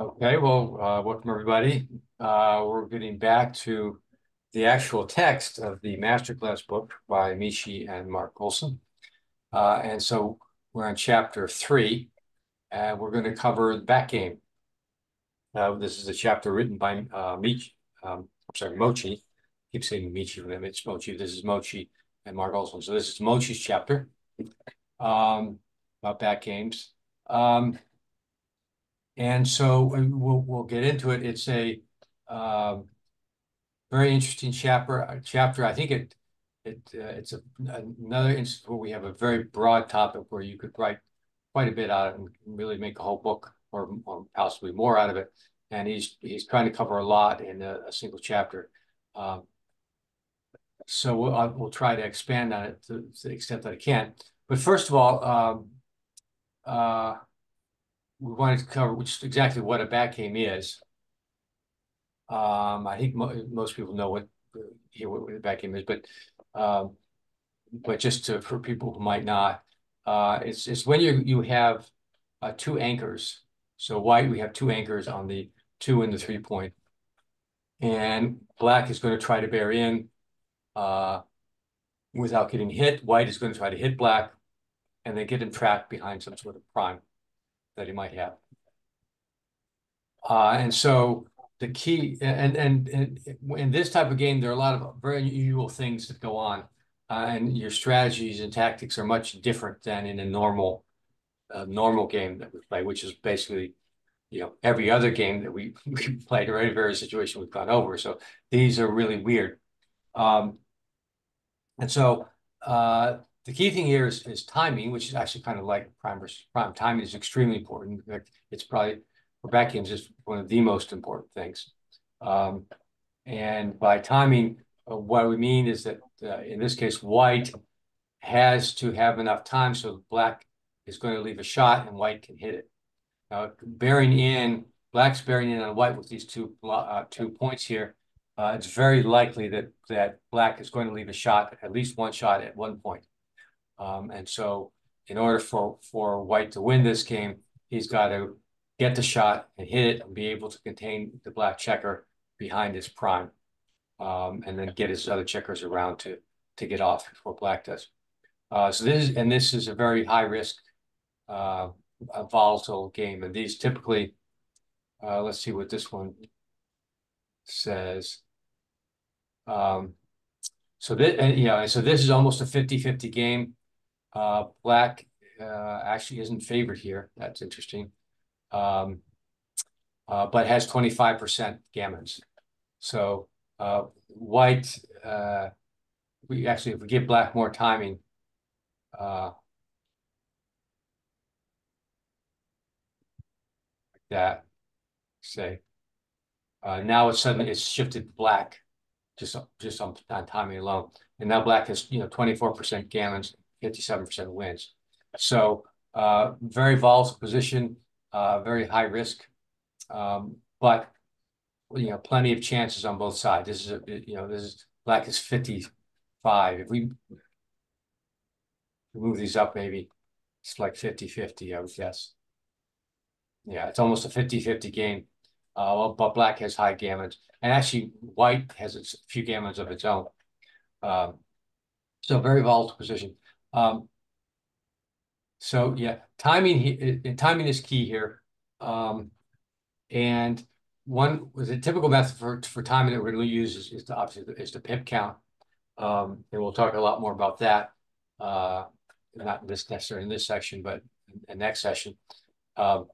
Okay, well, uh, welcome everybody. Uh, we're getting back to the actual text of the masterclass book by Mishi and Mark Olson. Uh, and so we're on chapter three, and we're going to cover the back game. Uh, this is a chapter written by uh, Michi, um, I'm sorry, Mochy. I keep saying Michi when it's Mochy. This is Mochy and Mark Olson. So this is Mochy's chapter um, about back games. Um, and so we'll we'll get into it. It's a um, very interesting chapter. Chapter. I think it it uh, it's a, another instance where we have a very broad topic where you could write quite a bit out and really make a whole book or, or possibly more out of it. And he's he's trying to cover a lot in a, a single chapter. Um, so we'll, uh, we'll try to expand on it to, to, the extent that I can. But first of all, um, uh, we wanted to cover just exactly what a back game is. Um, I think mo most people know what here what, a back game is, but um, but just to, for people who might not, uh, it's it's when you you have uh, two anchors. So white, we have two anchors on the two and the three point, and black is going to try to bear in uh, without getting hit. White is going to try to hit black, and then get trapped behind some sort of prime that he might have. Uh, and so the key, and, and, and in this type of game, there are a lot of very unusual things that go on. Uh, and your strategies and tactics are much different than in a normal uh, normal game that we play, which is basically, you know, every other game that we, we played or every various situation we've gone over. So these are really weird. Um, and so uh, the key thing here is, is timing, which is actually kind of like prime versus prime. Timing is extremely important. It's probably for back games is one of the most important things. Um, and by timing, uh, what we mean is that uh, in this case, white has to have enough time so black is going to leave a shot and white can hit it. Now, bearing in, black's bearing in on white with these two uh, two points here, uh, it's very likely that that black is going to leave a shot, at least one shot at one point. Um, and so in order for, for White to win this game, he's got to get the shot and hit it and be able to contain the black checker behind his prime. Um, and then get his other checkers around to to get off before black does. Uh, so this is, and this is a very high risk, uh, volatile game. And these typically, uh, let's see what this one says. Um, so that, you know, so this is almost a 50-50 game. Uh, black uh, actually isn't favored here. That's interesting. Um, uh, but has 25% gammons. So uh, white, uh, we actually, if we give black more timing, uh, like that, say, uh, now it's suddenly it's shifted black just just on, on timing alone. And now black has, you know, 24% gammons 57% wins. So uh, very volatile position, uh, very high risk, um, but you know plenty of chances on both sides. This is a you know this is black is 55. If we move these up, maybe it's like 50-50, I would guess. Yeah, it's almost a 50-50 game. Uh, but black has high gammons, and actually white has a few gammons of its own. Um, so very volatile position. Um, so yeah, timing timing is key here. Um, and one was a typical method for for timing that we're going to use is, is to obviously is the pip count. Um, and we'll talk a lot more about that. Uh, not this necessarily in this section, but in the next session. Um,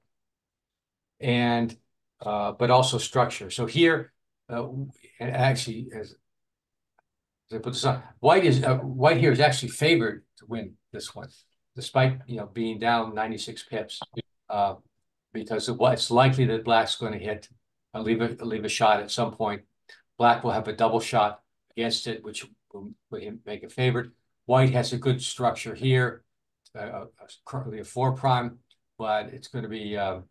and uh, but also structure. So here, uh, actually, as I put this on, white is uh, white here is actually favored to win this one, despite you know being down 96 pips, uh, because it's likely that black's going to hit, uh, leave a leave a shot at some point. Black will have a double shot against it, which will make it favored. White has a good structure here, uh, currently a four prime, but it's going to be um,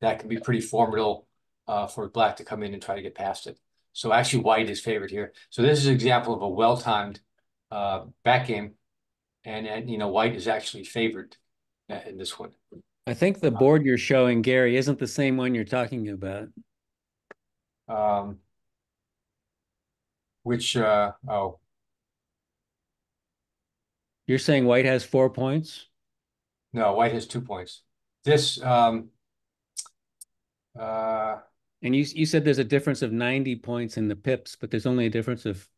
that can be pretty formidable uh, for black to come in and try to get past it. So actually white is favored here. So this is an example of a well-timed uh, back game. And, and, you know, white is actually favored in this one. I think the board you're showing, Gary, isn't the same one you're talking about. Um, which, uh, oh, You're saying white has four points? no, white has two points. This, um, uh, And you, you said there's a difference of ninety points in the pips, but there's only a difference of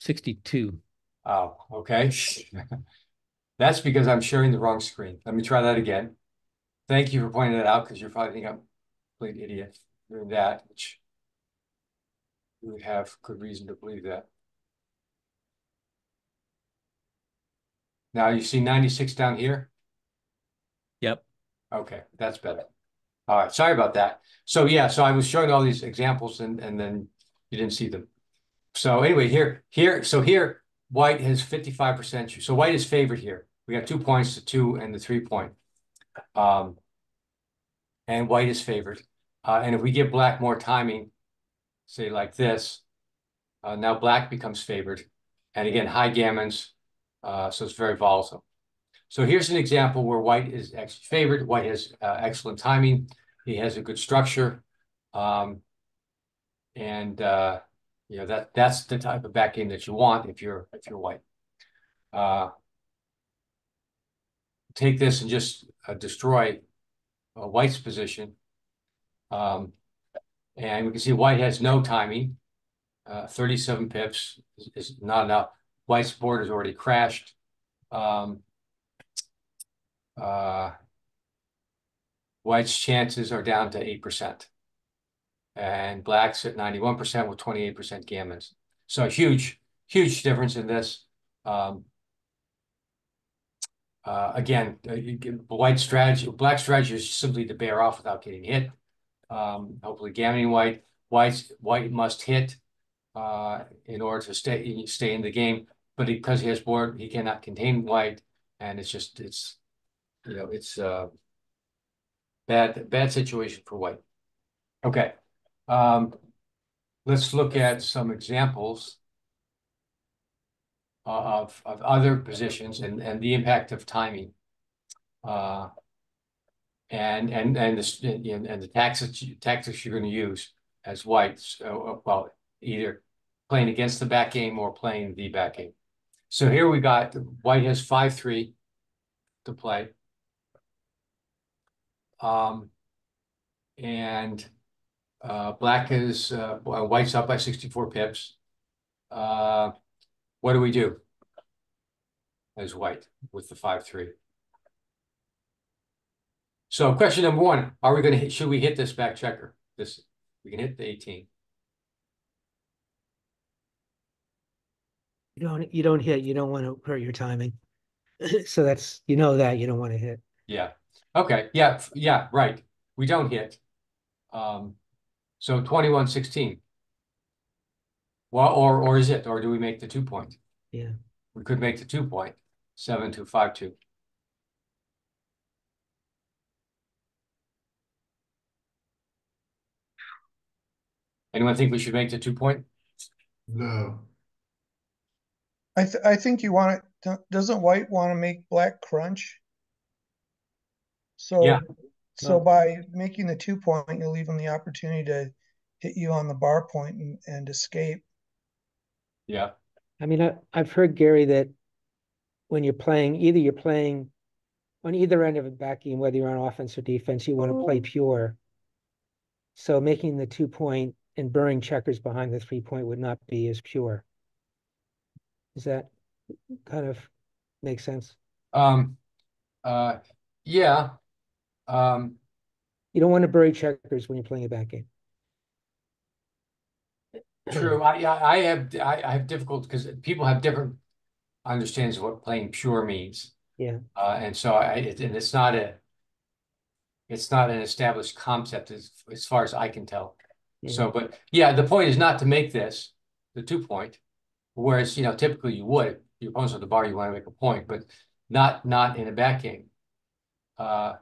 sixty-two. oh, okay. That's because I'm sharing the wrong screen. Let me try that again. Thank you for pointing that out because you're probably thinking I'm a complete idiot doing that, which you would have good reason to believe that. Now you see 96 down here? Yep. Okay, that's better. All right, sorry about that. So yeah, so I was showing all these examples and and then you didn't see them. So anyway, here here so here white has 55%. So white is favored here. We got two points, the two and the three point. Um and white is favored. Uh, and if we give black more timing, say like this, uh, now black becomes favored. And again, high gammons, uh, so it's very volatile. So here's an example where white is actually favored. White has uh, excellent timing. He has a good structure. Um, and uh, you know that that's the type of back game that you want if you're if you're white. Uh, take this and just uh, destroy uh, white's position. Um, and we can see white has no timing. Uh, 37 pips is, is not enough. White's board has already crashed. Um, uh, white's chances are down to 8%. And black's at 91% with 28% gammons. So huge, huge difference in this. Um, uh, again, uh, white strategy, black strategy is simply to bear off without getting hit. Um, hopefully gammoning white. White, white must hit uh, in order to stay stay in the game. But because he has board, he cannot contain white, and it's just it's you know it's a bad bad situation for white. Okay, um, let's look at some examples of of other positions and and the impact of timing. Uh, and and and the and the tactics tactics you're going to use as whites. Uh, well, either playing against the back game or playing the back game. So here we got white has five three to play. Um, and uh, black is uh, white's up by 64 pips. Uh, what do we do as white with the five three? So question number one, are we going to hit, should we hit this back checker? This, we can hit the 18. You don't, you don't hit, you don't want to hurt your timing. So that's, you know that, you don't want to hit. Yeah. Okay. Yeah. Yeah. Right. We don't hit. Um, so 21, 16. Well, or, or is it, or do we make the two point? Yeah. We could make the two point, seven, two, five, two. Anyone think we should make the two point? No, I th- I think you want it, doesn't white want to make black crunch? So, Yeah. so by making the two point, you're leaving the opportunity to hit you on the bar point and, and escape. Yeah. I mean, I, I've heard Gary that when you're playing, either you're playing on either end of a back game, whether you're on offense or defense, you want to play pure. So making the two point and burying checkers behind the three point would not be as pure. Does that kind of make sense? Um, uh, yeah. Um, You don't want to bury checkers when you're playing a back game. True. I, I have, I, I have difficult, because people have different understandings of what playing pure means. Yeah. Uh, and so I, it- and it's not a, it's not an established concept as, as far as I can tell. Yeah. So, but yeah, the point is not to make this the two point, whereas, you know, typically you would, your opponent's at the bar, you want to make a point, but not, not in a back game. Uh,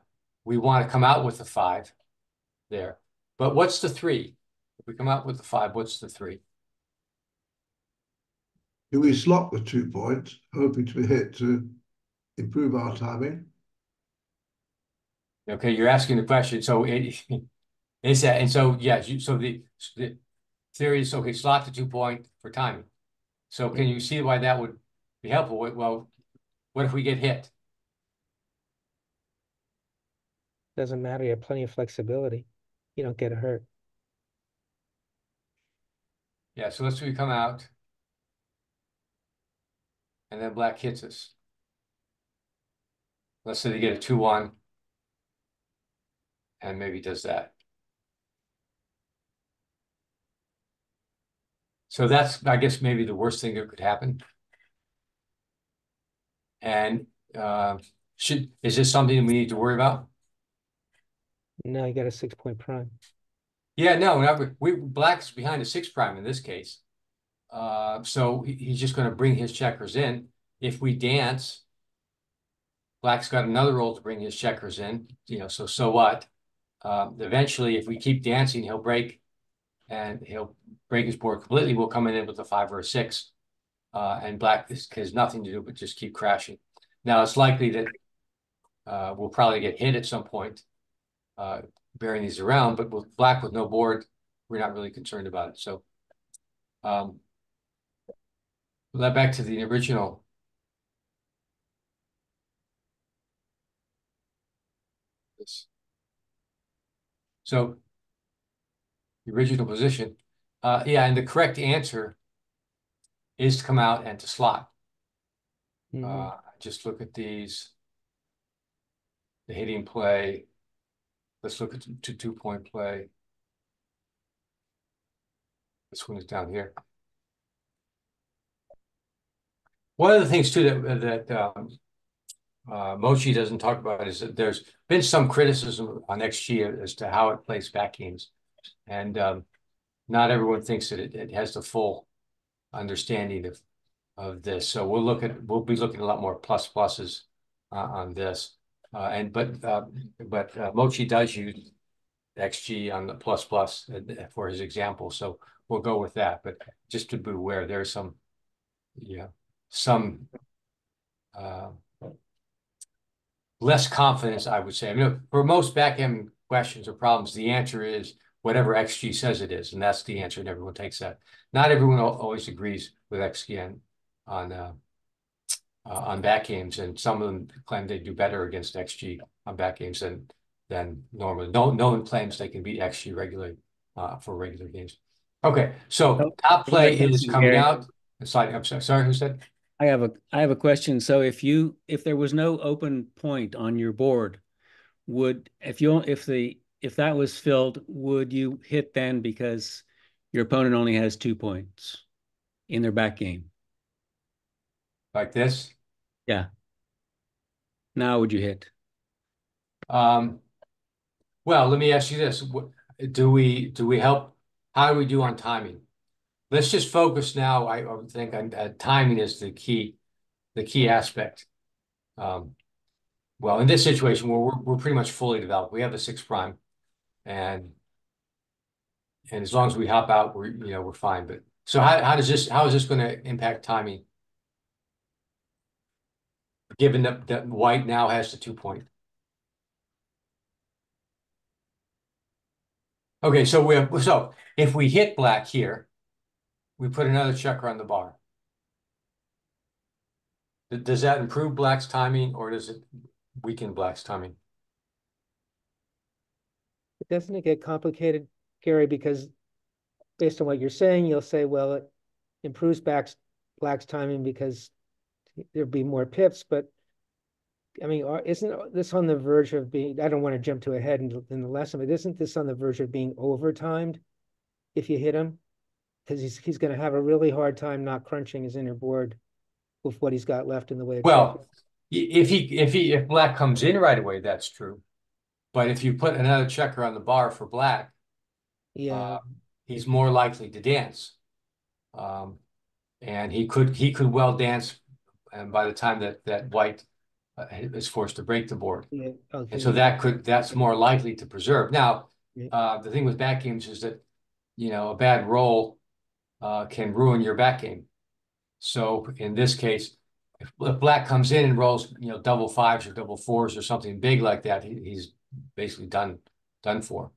we want to come out with the five there. But what's the three? If we come out with the five, what's the three? do we slot the two points, hoping to be hit to improve our timing? Okay, you're asking the question, so it is that, and so, yes, you, so the, the theory is, okay, slot the two point for timing. So can you see why that would be helpful? Well- Well, what if we get hit? Doesn't matter, you have plenty of flexibility. You don't get hurt. Yeah, so let's say we come out. And then black hits us. Let's say they get a two one. And maybe does that. So that's, I guess, maybe the worst thing that could happen. And uh, should, is this something we need to worry about? Now you got a six point prime. Yeah, no, no, we, black's behind a six prime in this case. Uh, so he, he's just gonna bring his checkers in. If we dance. Black's got another role to bring his checkers in, you know, so, so what? Um, eventually, if we keep dancing, he'll break. And he'll break his board completely, we'll come in with a five or a six. Uh, and black is- has nothing to do but just keep crashing. Now, it's likely that. Uh, we'll probably get hit at some point. Uh, bearing these around, but with black with no board, we're not really concerned about it, so. Um. Let back to the original. This. So. The original position, uh, yeah, and the correct answer. Is to come out and to slot. Mhm. Uh, just look at these. The hitting play. Let's look at two, two point play. This one is down here. One of the things too that, that, um. Uh, Mochy doesn't talk about is that there's been some criticism on XG as to how it plays back games. And, um, not everyone thinks that it, it has the full understanding of, of this. So we'll look at, we'll be looking at a lot more plus pluses, uh, on this. Uh, and, but, uh, but, uh, Mochy does use XG on the plus plus uh, for his example, so we'll go with that, but just to be aware, there's some, yeah, some, uh, less confidence, I would say. I mean, for most backend questions or problems, the answer is whatever XG says it is, and that's the answer, and everyone takes that. Not everyone always agrees with XG on, on, uh, on back games, and some of them claim they do better against XG on back games than, than normally. No, no one claims they can beat XG regularly, uh, for regular games. Okay, so top play is coming out. Sorry, I'm sorry, sorry, who said? I have a, I have a question. So if you, if there was no open point on your board, would, if you, if the, if that was filled, would you hit then because your opponent only has two points in their back game? Like this? Yeah. Now would you hit? Um, well, let me ask you this. What, do we, do we help? How do we do on timing? Let's just focus now, I, I think, on, uh, timing is the key, the key aspect. Um, well, in this situation, where we're, we're pretty much fully developed, we have the six prime. And and as long as we hop out, we're, you know, we're fine, but, so how, how does this, how is this gonna impact timing? Given that, that white now has the two point. Okay, so we have, so if we hit black here, we put another checker on the bar. Does that improve black's timing or does it weaken black's timing? Doesn't it get complicated, Gary, because based on what you're saying, you'll say, well, it improves black's, black's timing because there'll be more pips, but I mean, isn't this on the verge of being, I don't want to jump to ahead in, the- in the lesson, but isn't this on the verge of being overtimed if you hit him? Because he's, he's gonna have a really hard time not crunching his inner board with what he's got left in the way of. Well. If he, if he, if black comes in right away, that's true. But if you put another checker on the bar for black, Yeah, uh, he's more likely to dance. Um, and he could, he could well dance, and by the time that, that white uh, is forced to break the board. yeah, okay. And so that could, that's more likely to preserve. Now, Yeah. uh, the thing with back games is that, you know, a bad roll uh, can ruin your back game. So in this case, if if black comes in and rolls, you know, double fives or double fours or something big like that, he, he's basically done, done for.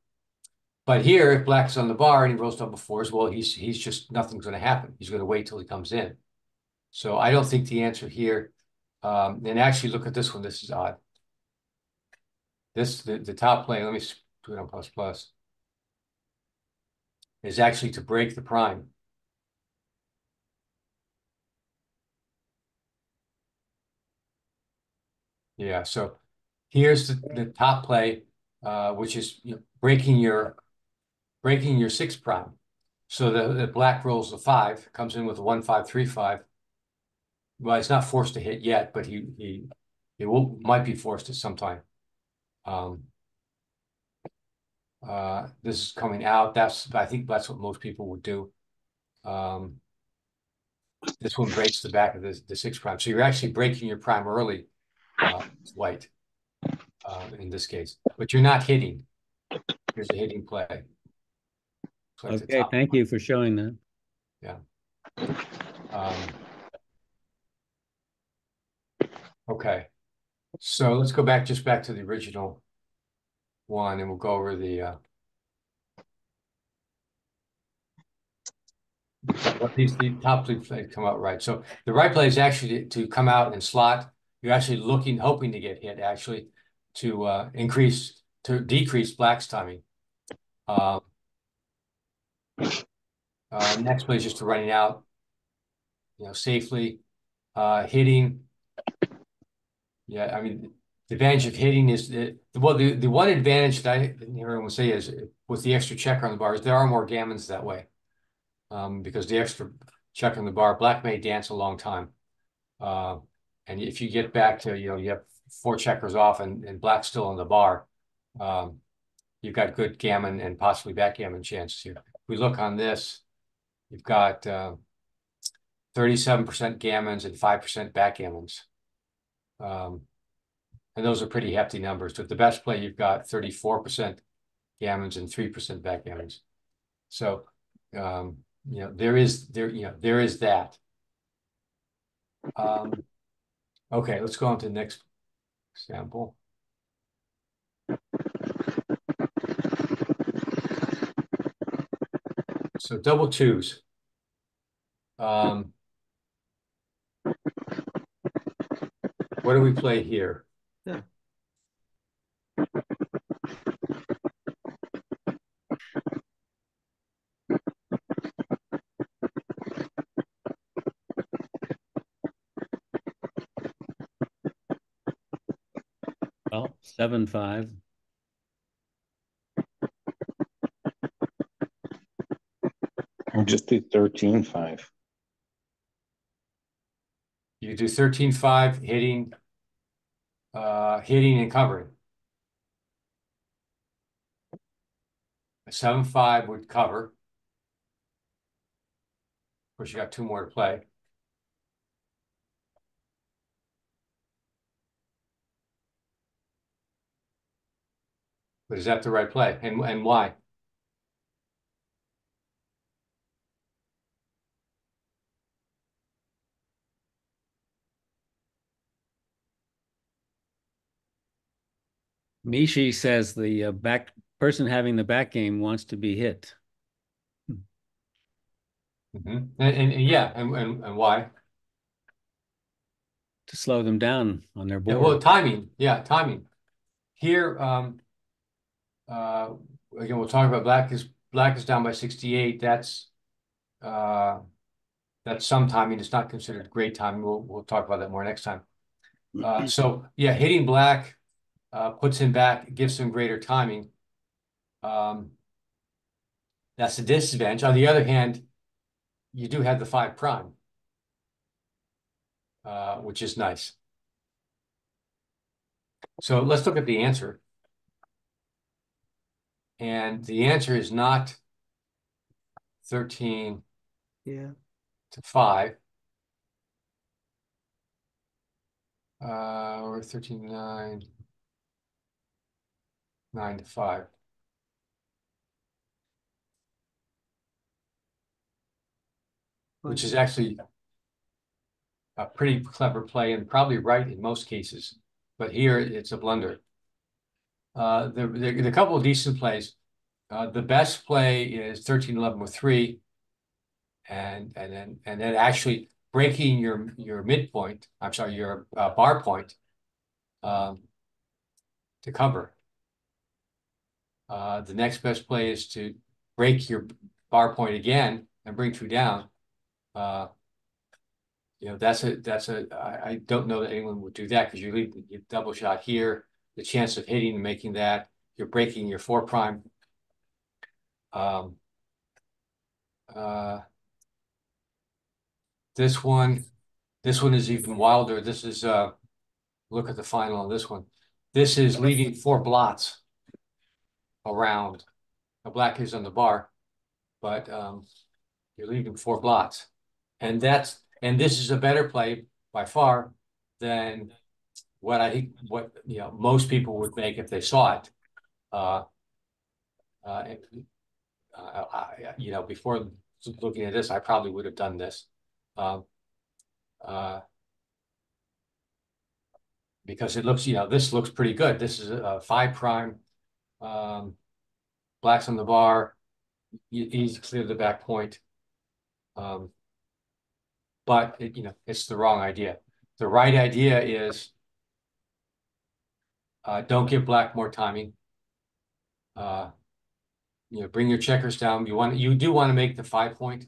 But here, if black's on the bar and he rolls double fours, well, he's, he's just, nothing's gonna happen. He's gonna wait till he comes in. So I don't think the answer here, um, and actually look at this one, this is odd. This, the, the top play, let me do it on plus plus. Is actually to break the prime. Yeah, so here's the, the top play, uh, which is you know, breaking your breaking your six prime. So the, the black rolls the five, comes in with a one, five, three, five. Well, it's not forced to hit yet, but he he he will might be forced to sometime. Um uh this is coming out. That's I think that's what most people would do. Um this one breaks the back of the, the six prime. So you're actually breaking your prime early, uh, white, uh, in this case, but you're not hitting. Here's a hitting play. So Okay, thank you for showing that. Um, okay, so let's go back, just back to the original one and we'll go over the, uh, what these, the top three plays come out right. So the right play is actually to come out and slot. You're actually looking, hoping to get hit actually to, uh, increase, to decrease black's timing. Um, uh, next play is just to running out, you know, safely, uh, hitting. Yeah, I mean, the advantage of hitting is that, well, the, the one advantage that I hear everyone say is with the extra checker on the bar is there are more gammons that way. Um, because the extra check on the bar, black may dance a long time. Uh, and if you get back to, you know, you have four checkers off and, and black's still on the bar, um, you've got good gammon and possibly backgammon chances here. If we look on this, you've got, uh, thirty-seven percent gammons and five percent backgammons. Um, and those are pretty hefty numbers. But the best play, you've got thirty-four percent gammons and three percent backgammons. So, um, you know, there is there, you know, there is that. Um, okay, let's go on to the next example. So double twos. Um, what do we play here? Yeah. Well, seven, five. Or just do thirteen five. You do thirteen five hitting, uh, hitting and covering. A seven five would cover. Of course, you got two more to play. But is that the right play? And and why? Mishi says the uh, back person having the back game wants to be hit Mhm. And, and and yeah, and and and why? to slow them down on their Yeah, well, timing, yeah, timing. Here, um, uh, again, we'll talk about black is, black is down by sixty-eight, that's, uh, that's some timing, it's not considered great timing, we'll, we'll talk about that more next time. Uh, so, yeah, hitting black, uh, puts him back, gives him greater timing. Um, that's the disadvantage. On the other hand, you do have the five prime. Uh, which is nice. So let's look at the answer. And the answer is not thirteen Yeah. to five. Uh, or thirteen to nine. Nine to five. Which is actually a pretty clever play and probably right in most cases, but here it's a blunder. Uh, there, there, there are a couple of decent plays. Uh, the best play is thirteen eleven with three. And, and then, and then actually breaking your, your midpoint, I'm sorry, your, uh, bar point. Um. To cover. Uh, the next best play is to break your bar point again and bring two down. Uh. You know, that's a, that's a, I, I don't know that anyone would do that because you leave, you double shot here, the chance of hitting and making that, you're breaking your four prime. Um. Uh. This one, this one is even wilder. This is, uh, look at the final on this one. This is leaving four blots around. A black is on the bar, but, um, you're leaving four blots. And that's, and this is a better play by far than what I think, what, you know, most people would make if they saw it. Uh, uh, uh, I, you know, before looking at this, I probably would have done this. Um, uh, because it looks, you know, this looks pretty good. This is a five prime. Um, blacks on the bar, he's to clear the back point. Um, but it, you know, it's the wrong idea. The right idea is uh, don't give black more timing. Uh, you know, bring your checkers down. You want, you do want to make the five point.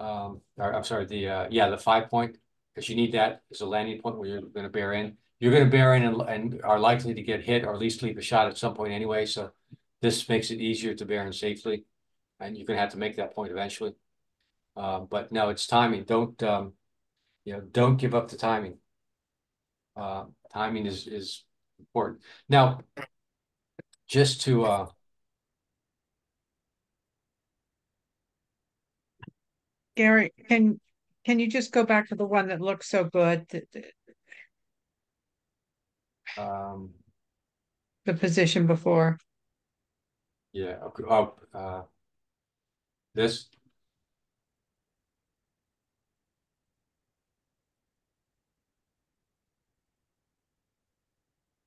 Um, or I'm sorry, the, uh, yeah, the five point, because you need that as a landing point where you're gonna bear in. You're gonna bear in and, and are likely to get hit or at least leave a shot at some point anyway, so this makes it easier to bear in safely. And you're gonna have to make that point eventually. Uh, but no, it's timing. Don't, um, you know, don't give up the timing. Uh, timing is, is important. Now, just to, uh, Gary, can, can you just go back to the one that looks so good, um, the position before? yeah, okay, oh, uh, this,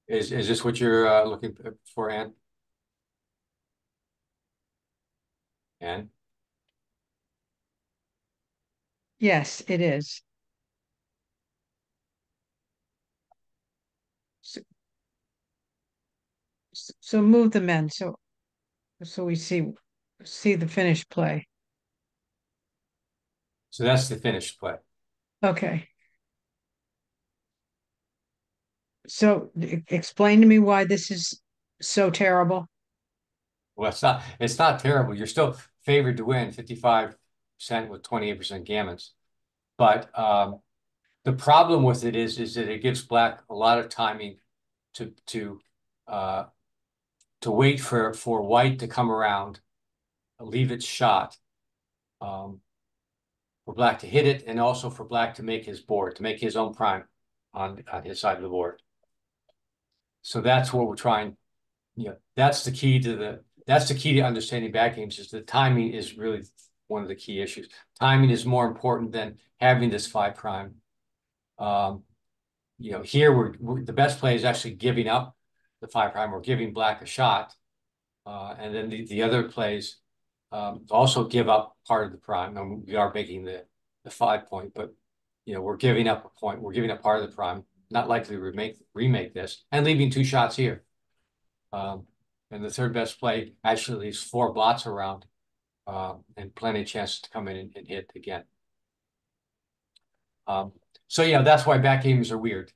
is, is this what you're, uh, looking for, Anne? Anne? Yes, it is. So- s- So move the men, so, so we see, see the finished play. So that's the finished play. Okay. So explain to me why this is so terrible. Well, it's not, it's not terrible. You're still favored to win fifty-five percent with twenty-eight percent gammons. But, um, the problem with it is, is that it gives black a lot of timing to, to, uh, to wait for, for white to come around, leave its shot. Um, for black to hit it and also for black to make his board, to make his own prime on, on his side of the board. So that's what we're trying, you know, that's the key to the, that's the key to understanding back games is the timing is really one of the key issues. Timing is more important than having this five prime. Um, you know, here we're, we're, the best play is actually giving up the five prime or giving black a shot. Uh, and then the, the other plays, um, also give up part of the prime. And we are making the, the five point, but you know, we're giving up a point. We're giving up part of the prime, not likely to remake, remake this and leaving two shots here. Um, and the third best play actually leaves four blots around, uh, and plenty of chances to come in and, and hit again. Um, so yeah, that's why back games are weird.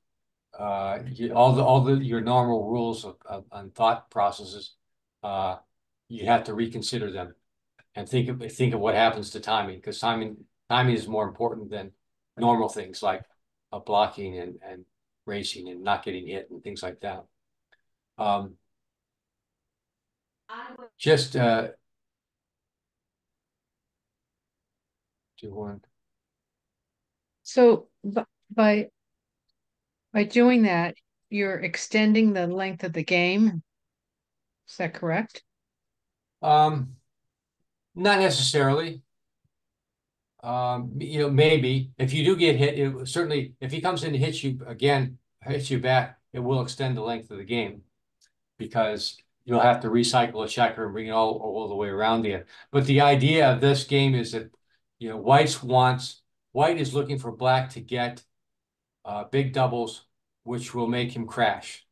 Uh, all the, all the, your normal rules of, of, thought processes, uh, you have to reconsider them. And think of, think of what happens to timing, because timing, timing is more important than normal things like, uh, blocking and, and racing and not getting hit and things like that. Um, just, uh, do one. So by by doing that, you're extending the length of the game. Is that correct? Um, not necessarily. Um, you know, maybe if you do get hit, it certainly, if he comes in and hits you again, hits you back, it will extend the length of the game. because you'll have to recycle a checker and bring it all, all the way around the end. But the idea of this game is that, you know, white's wants, white is looking for black to get uh, big doubles, which will make him crash,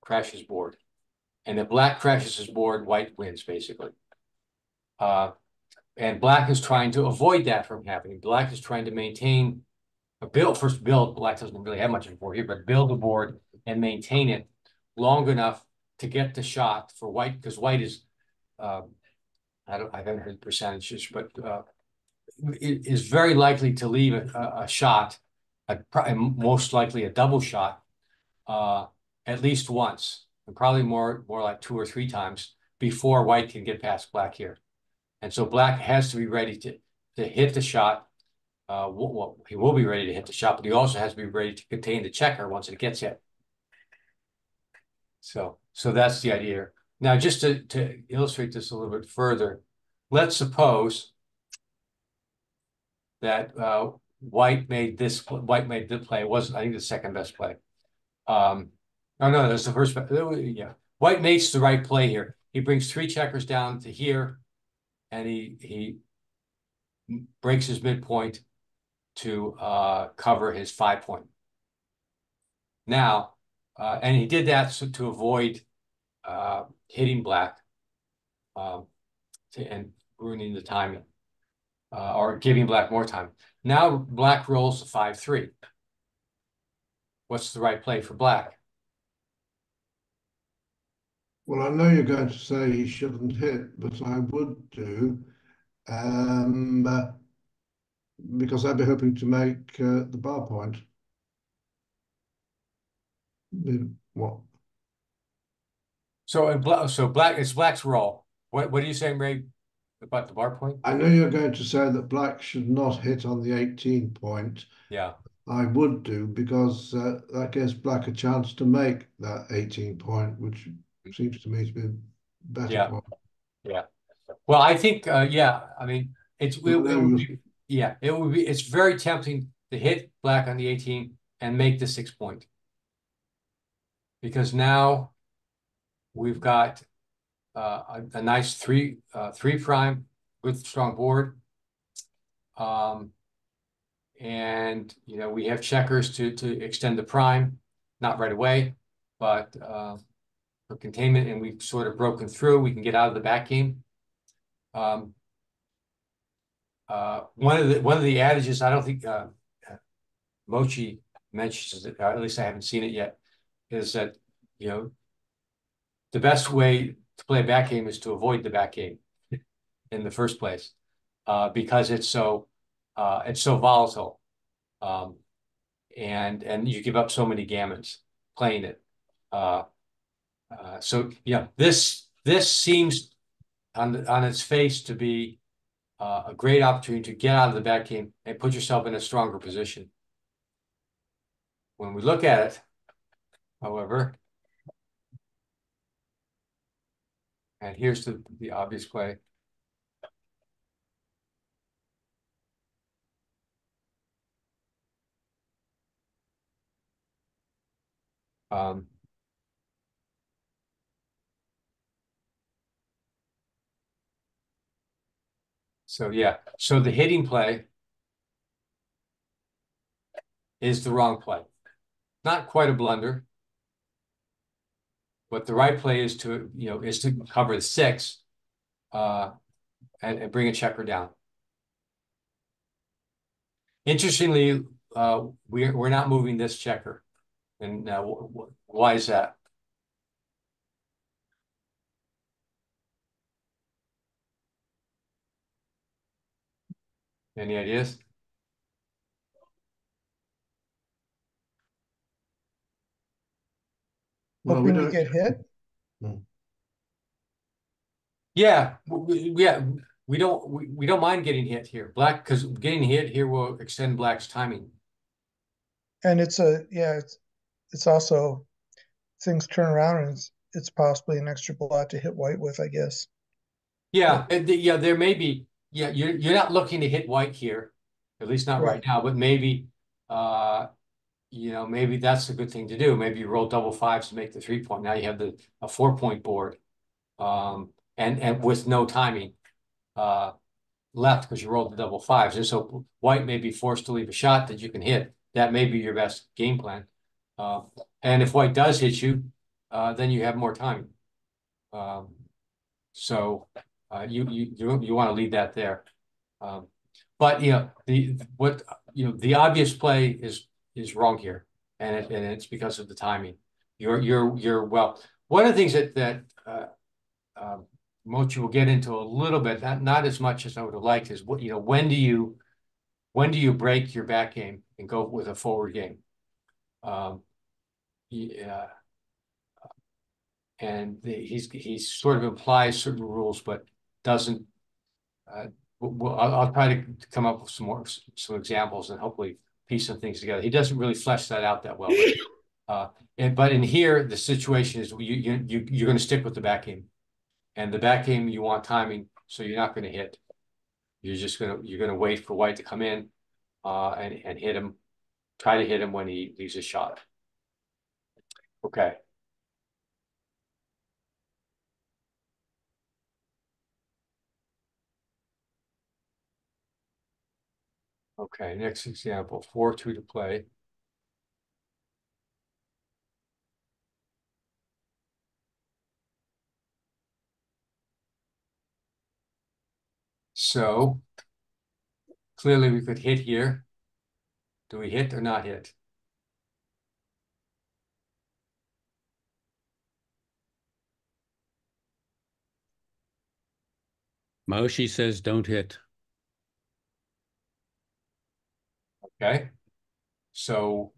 crash his board. And if black crashes his board, white wins, basically. Uh, and black is trying to avoid that from happening. Black is trying to maintain a build, first build, black doesn't really have much of here, but build a board and maintain it long enough to get the shot for white, because white is, um, I don't, I haven't heard percentages, but uh, it is very likely to leave a, a shot, a, most likely a double shot, uh, at least once, and probably more, more like two or three times before white can get past black here. And so black has to be ready to, to hit the shot. Uh, well, he will be ready to hit the shot, but he also has to be ready to contain the checker once it gets hit. So, so that's the idea. Now, just to, to illustrate this a little bit further, let's suppose that uh, White made this, White made the play, it wasn't, I think, the second best play. Um, oh, no, that's the first, yeah. White makes the right play here. He brings three checkers down to here, and he, he breaks his midpoint to uh, cover his five point. Now, uh, and he did that so to avoid uh, hitting black um, to, and ruining the timing uh, or giving black more time. Now black rolls a five three. What's the right play for black? Well, I know you're going to say he shouldn't hit, but I would do. Um, uh, because I'd be hoping to make uh, the bar point. What? So black, so black, it's black's roll. What what are you saying, Ray, about the bar point? I know you're going to say that black should not hit on the 18 point. Yeah, I would do because uh, that gives black a chance to make that 18 point, which seems to me to be better Yeah. point. well, I think, uh, yeah, I mean, it's, it, it would be, yeah, it would be, it's very tempting to hit black on the eighteen and make the six point. Because now we've got a, a nice three, uh, three prime with strong board. Um, and, you know, we have checkers to, to extend the prime, not right away, but, uh, for containment, and we've sort of broken through, we can get out of the back game. Um, uh, one of the, one of the adages, I don't think, uh, uh, Mochy mentions it, at least I haven't seen it yet, is that, you know, the best way to play a back game is to avoid the back game in the first place, uh, because it's so, uh, it's so volatile. Um, and, and you give up so many gammons playing it. Uh, uh, so, yeah, this, this seems on, the- on its face to be uh, a great opportunity to get out of the back game and put yourself in a stronger position. When we look at it, however, and here's the, the obvious play. Um, so yeah, so the hitting play is the wrong play. Not quite a blunder. But the right play is to, you know, is to cover the six, uh, and, and bring a checker down. Interestingly, uh, we're, we're not moving this checker. And, uh, wh- wh- why is that? Any ideas? Well, we Hoping we get hit. Yeah, w- w- yeah, we don't, we, we don't mind getting hit here. Black, because getting hit here will extend black's timing. And it's a, yeah, it's, it's also, things turn around and it's, it's possibly an extra blot to hit white with, I guess. Yeah, and the- yeah, there may be, yeah, you're, you're not looking to hit white here, at least not right Right. now, but maybe, uh, you know, maybe that's a good thing to do. Maybe you roll double fives to make the three point. Now you have the, a four point board. Um, and, and with no timing, uh, left because you rolled the double fives. And so white may be forced to leave a shot that you can hit. That may be your best game plan. Uh, and if white does hit you, uh, then you have more time. Um, so, uh, you, you, you, you want to leave that there. Um, but you know, the, what, you know, the obvious play is, is wrong here. And it, and it's because of the timing. You're, you're, you're, well, one of the things that, that, uh, um, Mochy will get into a little bit, not, not as much as I would have liked is what, you know, when do you, when do you break your back game and go with a forward game? Um, yeah. And the, he's, he sort of implies certain rules, but doesn't, uh, well, I'll, I'll try to come up with some more, some examples and hopefully piece some things together. He doesn't really flesh that out that well. But, uh, and, but in here, the situation is you, you, you, you're going to stick with the back game. And the back game, you want timing, so you're not going to hit. You're just gonna you're gonna wait for white to come in, uh, and and hit him. Try to hit him when he leaves a shot. Okay. Okay, next example, four two to play. So clearly we could hit here. Do we hit or not hit? Mochy says don't hit. Okay. So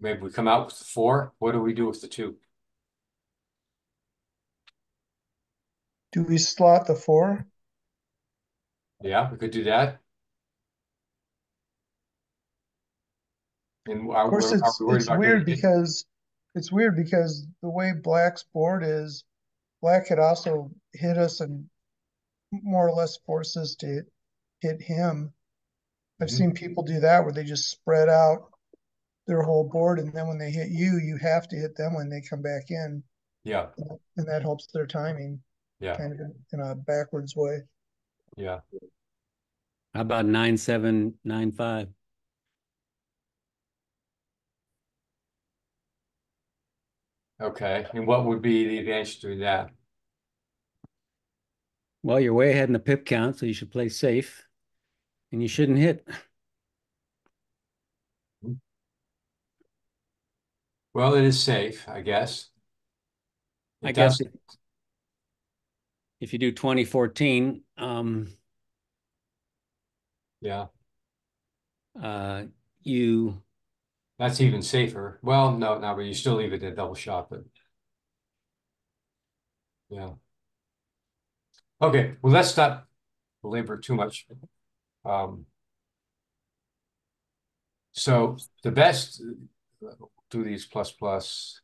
maybe we come out with the four. What do we do with the two? Do we slot the four? Yeah, we could do that. And are, Of course, it's, we it's about weird because, it's weird because the way Black's board is, Black could also hit us and more or less force us to hit him. I've Mhm. seen people do that where they just spread out their whole board and then when they hit you, you have to hit them when they come back in. Yeah, And that helps their timing, yeah, kind of in- in a backwards way. yeah. How about nine, seven, nine, five? Okay, and what would be the advantage to that? Well, you're way ahead in the pip count, so you should play safe. And you shouldn't hit. Well, it is safe, I guess. It I guess if- you do twenty fourteen, um, Yeah, uh, you, that's even safer. Well, no, no, but you still leave it a double shot, but. Yeah. Okay, well, let's not belabor too much. Um. So the best, do these plus plus.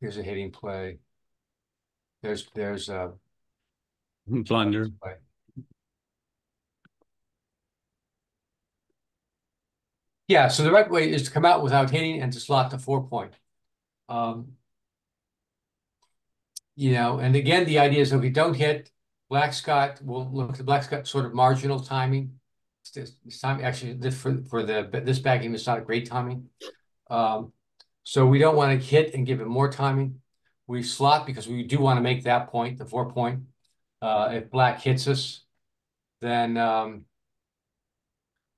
Here's a hitting play. There's, there's a. blunder. play. Yeah, so the right way is to come out without hitting and to slot the four point. Um. You know, and again, the idea is if we don't hit, Black Scott, we'll look at Black Scott sort of marginal timing. This, this time, actually, this for, for the, this back game is not a great timing. Um, so we don't want to hit and give it more timing. We slot because we do want to make that point, the four point. Uh, if black hits us, then, um,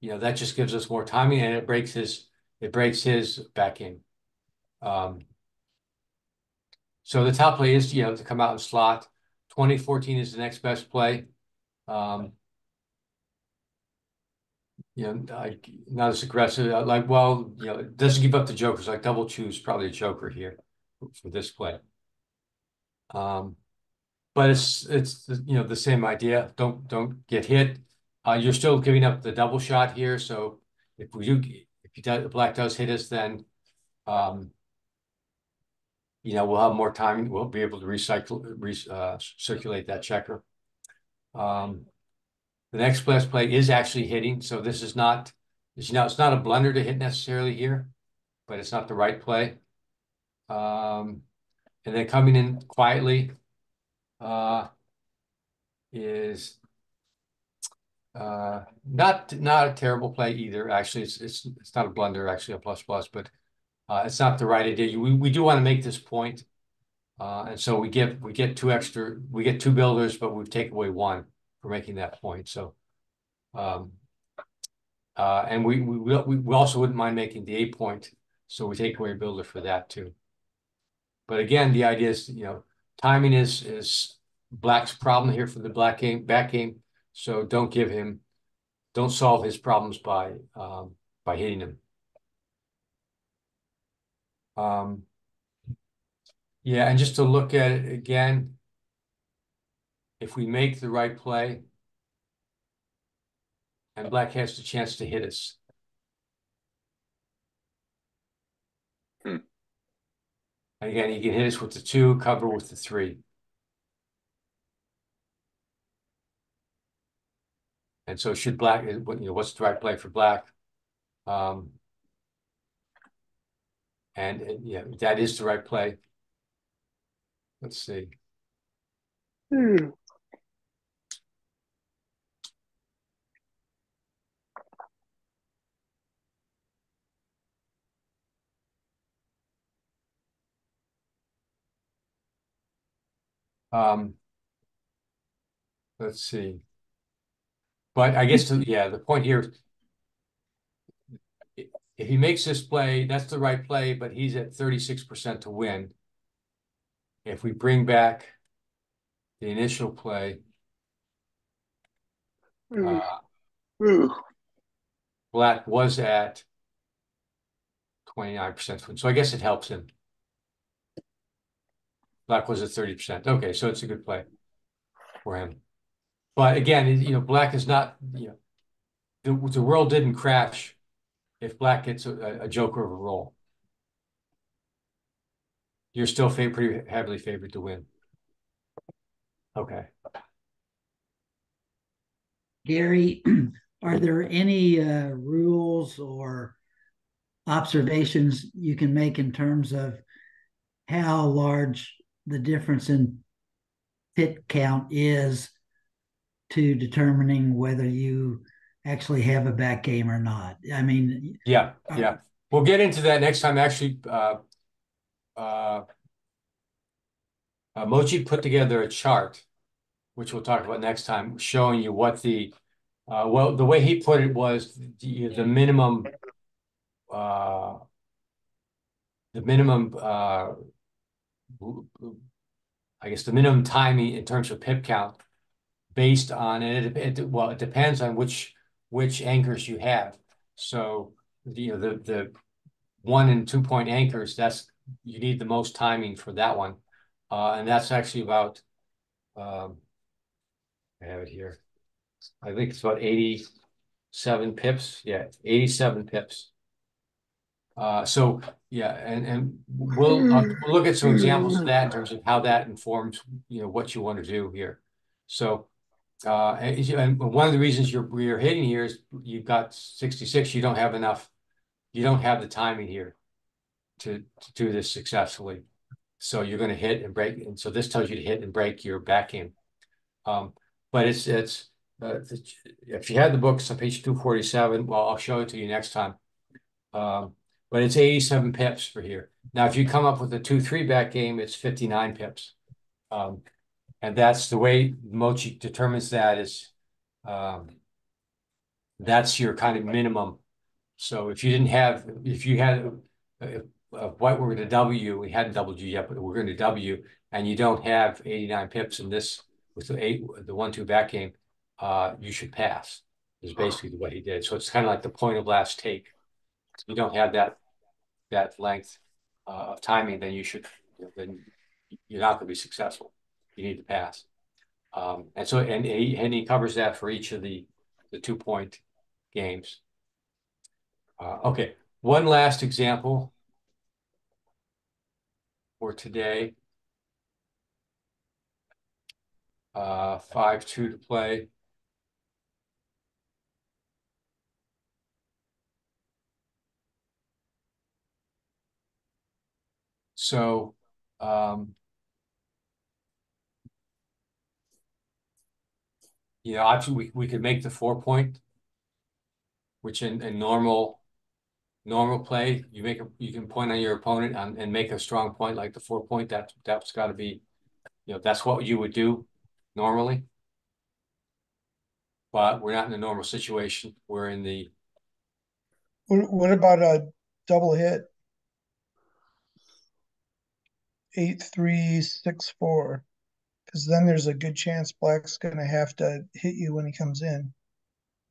you know, that just gives us more timing and it breaks his, it breaks his back game. Um, so the top play is, you know, to come out and slot. Twenty fourteen is the next best play. Um, you know, not as aggressive, uh, like, well, you know, it doesn't give up the jokers, like double choose probably a joker here for this play. Um, but it's, it's, you know, the same idea. Don't, don't get hit. Uh, you're still giving up the double shot here, so if we do, if you do, black does hit us, then, um, you know, we'll have more time, we'll be able to recycle, re, uh, circulate that checker. Um, the next best play is actually hitting, so this is not, you know, it's not a blunder to hit necessarily here. but it's not the right play. Um, and then coming in quietly, uh, is uh, not not a terrible play either. Actually, it's it's it's not a blunder. Actually, a plus plus, but uh, it's not the right idea. We we do want to make this point, uh, and so we get we get two extra. We get two builders, but we take away one for making that point. So, um, uh, and we we we we also wouldn't mind making the eight point. So we take away a builder for that too. But again, the idea is you know timing is is black's problem here for the black game back game. So don't give him, don't solve his problems by um, by hitting him. Um, yeah, and just to look at it again, if we make the right play, and black has the chance to hit us. Hmm. And again, he can hit us with the two, cover with the three. And so should black, what you know, what's the right play for black? Um, and, and yeah, that is the right play. Let's see. Um, let's see. But I guess, yeah, the point here, if he makes this play, that's the right play, but he's at thirty-six percent to win. If we bring back the initial play, uh, black was at twenty-nine percent to win, so I guess it helps him. Black was at thirty percent. Okay, so it's a good play for him. But again, you know, black is not, you know, the, the world didn't crash if black gets a, a joker of a roll. You're still fa- pretty heavily favored to win. Okay. Gary, are there any uh, rules or observations you can make in terms of how large the difference in pip count is to determining whether you actually have a back game or not? I mean, Yeah, Uh, yeah. We'll get into that next time. Actually, uh, uh, uh, Mochy put together a chart, which we'll talk about next time, showing you what the, uh, well, the way he put it was the, the minimum, uh, the minimum, uh, I guess the minimum timing in terms of pip count based on it, it, well, it depends on which, which anchors you have. So, you know, the, the one and two point anchors, that's, you need the most timing for that one. Uh, and that's actually about, um, I have it here. I think it's about eighty-seven pips. Yeah, eighty-seven pips. Uh, so, yeah, and, and we'll, uh, we'll look at some examples of that in terms of how that informs, you know, what you want to do here. So, uh, and, one of the reasons you're, you're hitting here is you've got sixty-six, you don't have enough, you don't have the timing here to, to do this successfully. So you're gonna hit and break, and so this tells you to hit and break your back game. Um, but it's, it's, uh, if you had the books on page two forty-seven, well, I'll show it to you next time. Um, but it's eighty-seven pips for here. Now, if you come up with a two-three back game, it's fifty-nine pips. Um, and that's the way Mochy determines that is, um, that's your kind of minimum. So if you didn't have, if you had, uh, we're going to W, we hadn't doubled you yet, but we're going to W, and you don't have eighty-nine pips in this with the eight, the one-two back game, uh, you should pass. Is basically way he did. So it's kind of like the point of last take. If you don't have that that length uh, of timing, then you should then you're not going to be successful. You need to pass. Um, and so and he and he covers that for each of the the two point games. Uh, okay, one last example for today. Uh, five two to play. So, um. You know, option, we, we could make the four point. Which in, in normal. Normal play, you make a, you can point on your opponent and, and make a strong point like the four point, that, that's gotta be. You know, that's what you would do normally. But we're not in a normal situation, we're in the, What, what about a double hit? Eight, three, six, four. Cause then there's a good chance black's gonna have to hit you when he comes in,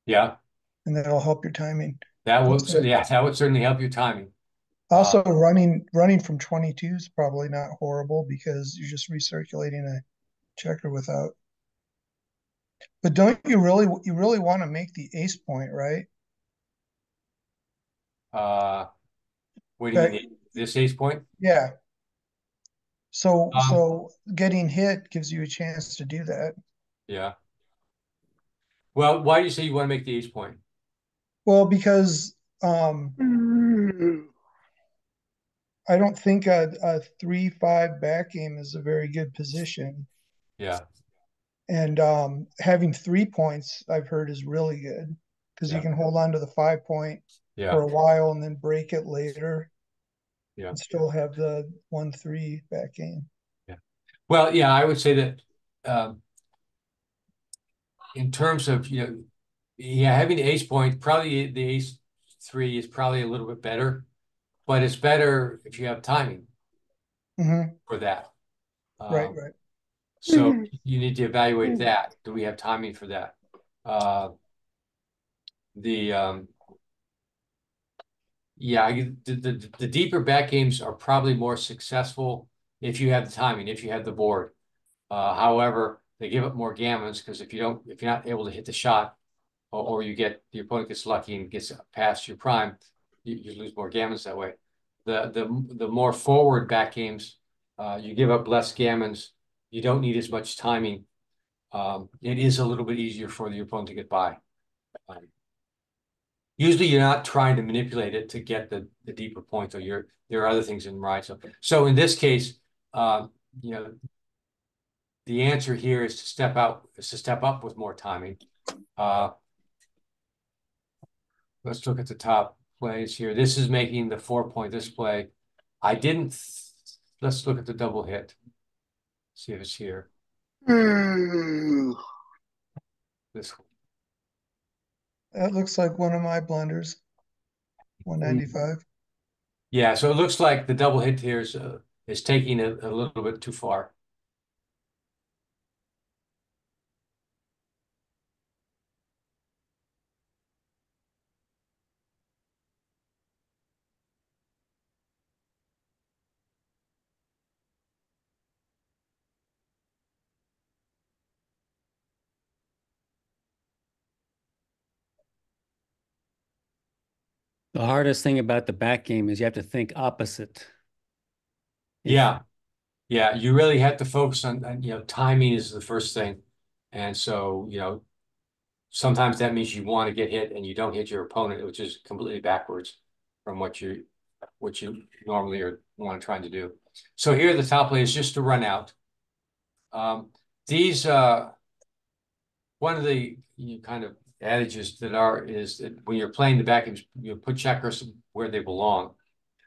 yeah, and that'll help your timing. that would, That's good. yeah, that would certainly help your timing. Also, running, running from twenty-two is probably not horrible because you're just recirculating a checker without. But don't you really, you really wanna make the ace point, right? Uh. What do you need, this ace point? Yeah. So, Um, so getting hit gives you a chance to do that. Yeah. Well, why do you say you wanna make the ace point? Well, because, um, I don't think a, a three, five back game is a very good position. Yeah, And, um, having three points, I've heard is really good. Cause you can hold on to the five point yeah. for a while and then break it later. Yeah. And still have the one, three back game. Yeah. Well, yeah, I would say that, um. In terms of, you know, yeah, having the ace point, probably the ace three is probably a little bit better. But it's better if you have timing hmm for that. right, Um, right. So you need to evaluate that. Do we have timing for that? Uh. The, um. Yeah, the, the, the deeper back games are probably more successful if you have the timing, if you have the board. Uh, however, they give up more gammons, because if you don't, if you're not able to hit the shot. Or, or you get, the opponent gets lucky and gets past your prime, you, you lose more gammons that way. The, the, the more forward back games, uh, you give up less gammons, you don't need as much timing. Um, it is a little bit easier for the opponent to get by. Um, Usually you're not trying to manipulate it to get the, the deeper point, or you're, there are other things in right, so, so in this case, uh, you know. The answer here is to step out, is to step up with more timing, uh. Let's look at the top plays here, this is making the four point this play. I didn't, let's look at the double hit. See if it's here. This, That looks like one of my blunders. One ninety-five. yeah, so it looks like the double hit here is, uh, is taking it a little bit too far. The hardest thing about the back game is you have to think opposite. Yeah. Yeah, you really have to focus on, on, you know, timing is the first thing. And so, you know, sometimes that means you want to get hit and you don't hit your opponent, which is completely backwards from what you, what you normally are want to trying to do. So here the top play is just to run out. Um, these, uh, one of the you know, kind of adages that are is that when you're playing the back games, you put checkers where they belong.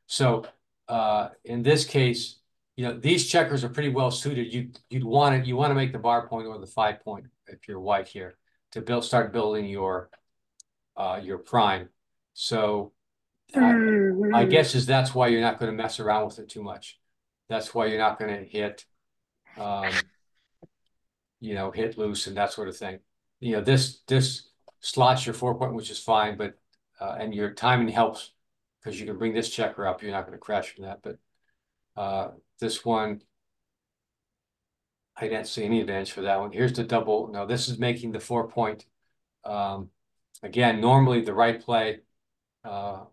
So uh, in this case, you know, these checkers are pretty well suited. You you'd want it, you want to make the bar point or the five point if you're white here to build start building your uh your prime. So I, my guess is that's why you're not going to mess around with it too much. That's why you're not going to hit um you know, hit loose and that sort of thing. You know, this this slots your four point, which is fine, but uh, and your timing helps because you can bring this checker up. You're not going to crash from that, but uh, this one, I didn't see any advantage for that one. Here's the double. No, this is making the four point. Um, again, normally the right play, uh,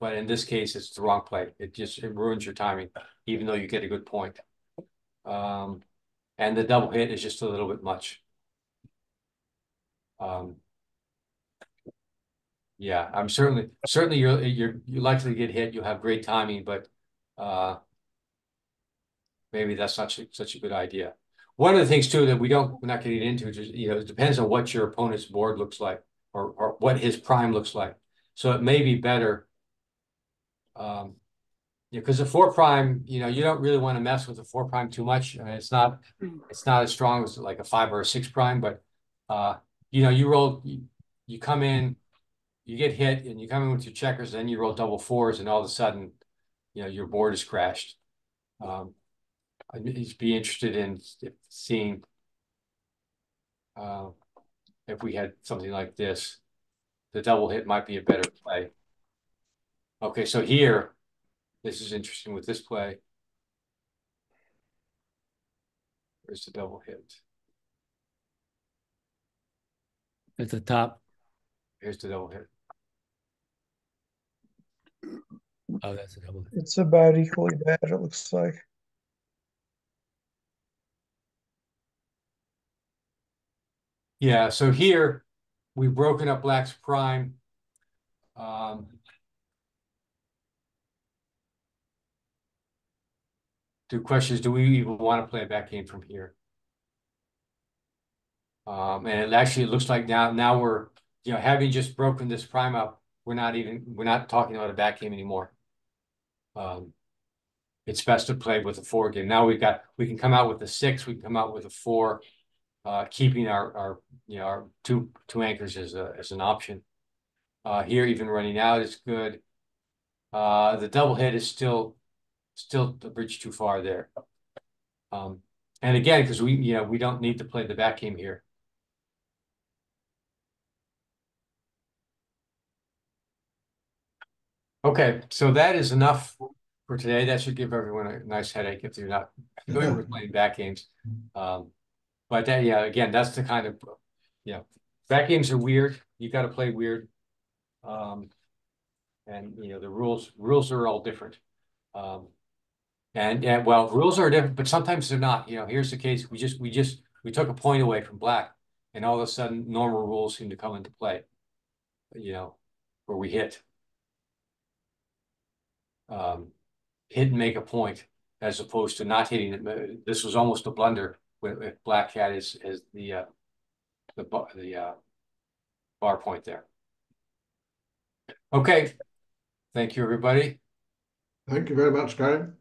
but in this case, it's the wrong play. It just it ruins your timing, even though you get a good point. Um, and the double hit is just a little bit much. Um, yeah, I'm certainly certainly you're you're you're likely to get hit. You'll have great timing, but uh, maybe that's not such, such a good idea. One of the things too that we don't, we're not getting into, is, you know, it depends on what your opponent's board looks like or, or what his prime looks like. So it may be better. Um, yeah, because the four prime, you know, you don't really want to mess with the four prime too much. I mean, it's not, it's not as strong as like a five or a six prime, but uh, you know, you roll, you, you come in, you get hit, and you come in with your checkers, then you roll double fours, and all of a sudden, you know, your board is crashed. Um, I'd be- be interested in seeing uh, if we had something like this. The double hit might be a better play. Okay, so here, this is interesting with this play. Where's the double hit? At the top. Here's the double hit. Oh, that's a double. hit. It's about equally bad, it looks like. Yeah, so here we've broken up black's prime. Um, the question is, do we even want to play a back game from here? Um, and it actually looks like now, now we're, you know, having just broken this prime up, we're not even, we're not talking about a back game anymore. Um, it's best to play with a four game. Now we've got, we can come out with a six, we can come out with a four, uh, keeping our, our, you know, our two, two anchors as a, as an option. Uh, here even running out is good. Uh, the double hit is still, still a bridge too far there. Um, and again, because we, you know, we don't need to play the back game here. Okay, so that is enough for today. That should give everyone a nice headache if they're not familiar with playing back games. Um, but that, yeah, again, that's the kind of, you know, back games are weird. You got to play weird. Um, and you know, the rules, rules are all different. Um, and, and well, rules are different, but sometimes they're not, you know, here's the case. We just, we just, we took a point away from black and all of a sudden normal rules seem to come into play, you know, where we hit. Um, hit and make a point as opposed to not hitting it. This was almost a blunder with, black had as, as the, uh, the, bar- the, uh, bar point there. Okay. Thank you, everybody. Thank you very much, Graham.